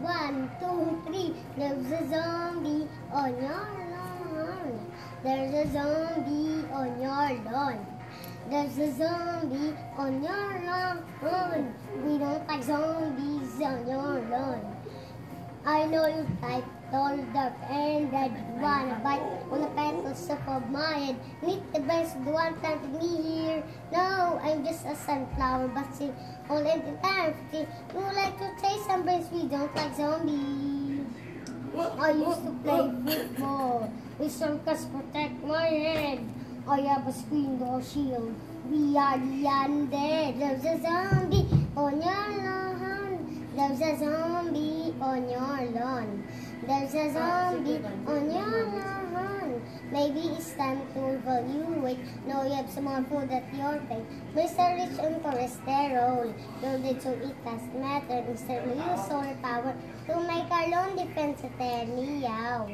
One, two, three. There's a zombie on your lawn. There's a zombie on your lawn. There's a zombie on your lawn. We don't like zombies on your lawn. I know you type tall, dark, and red. You wanna bite on the petals of my head. Meet the best one planted me here. No, I'm just a sunflower, but see, all in the time. You like to chase some brains, we don't like zombies. I used to play football. With circus protect my head. I have a screen door shield. We are the undead. There's a zombie on your lawn. There's a zombie on your lawn. There's a zombie on your lawn. Maybe it's time to evaluate. Now you have some more food at your plate. Mr. Rich on cholesterol. Did so it doesn't matter. Mr. We use solar power to make our own defense at Meow.